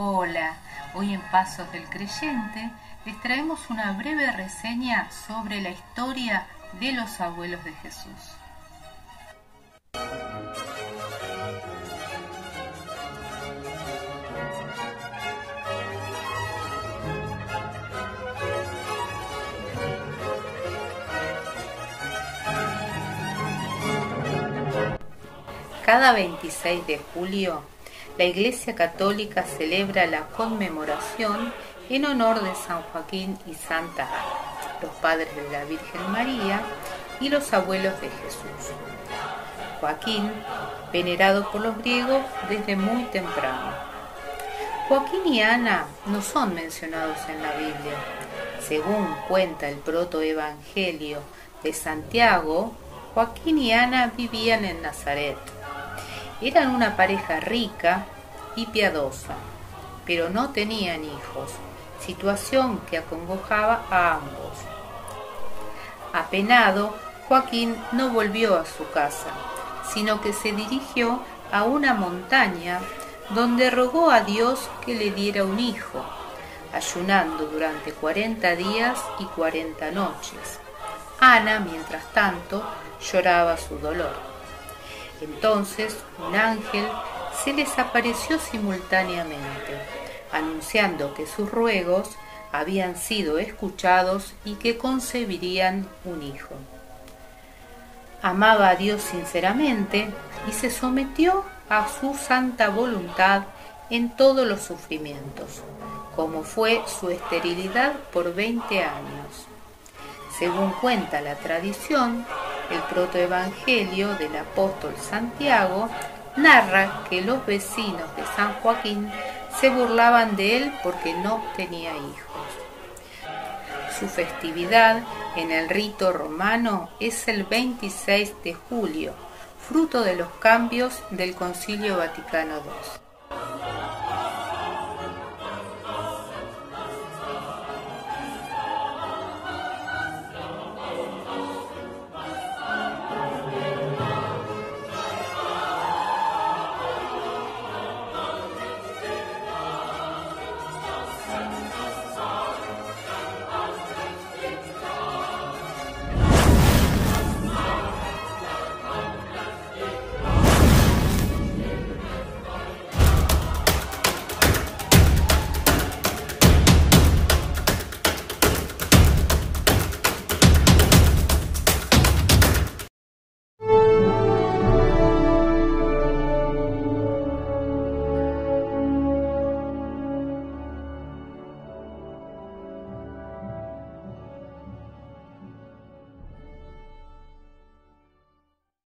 Hoy en Pasos del Creyente les traemos una breve reseña sobre la historia de los abuelos de Jesús. Cada 26 de julio, la Iglesia Católica celebra la conmemoración en honor de San Joaquín y Santa Ana, los padres de la Virgen María y los abuelos de Jesús. Joaquín, venerado por los griegos desde muy temprano. Joaquín y Ana no son mencionados en la Biblia. Según cuenta el protoevangelio de Santiago, Joaquín y Ana vivían en Nazaret eran una pareja rica y piadosa, pero no tenían hijos, situación que acongojaba a ambos. Apenado, Joaquín no volvió a su casa, sino que se dirigió a una montaña donde rogó a Dios que le diera un hijo, ayunando durante cuarenta días y cuarenta noches. Ana, mientras tanto, lloraba su dolor. Entonces un ángel se les apareció simultáneamente, anunciando que sus ruegos habían sido escuchados y que concebirían un hijo. Amaba a Dios sinceramente y se sometió a su santa voluntad en todos los sufrimientos, como fue su esterilidad por veinte años. Según cuenta la tradición, el protoevangelio del apóstol Santiago narra que los vecinos de San Joaquín se burlaban de él porque no tenía hijos. Su festividad en el rito romano es el 26 de julio, fruto de los cambios del Concilio Vaticano II.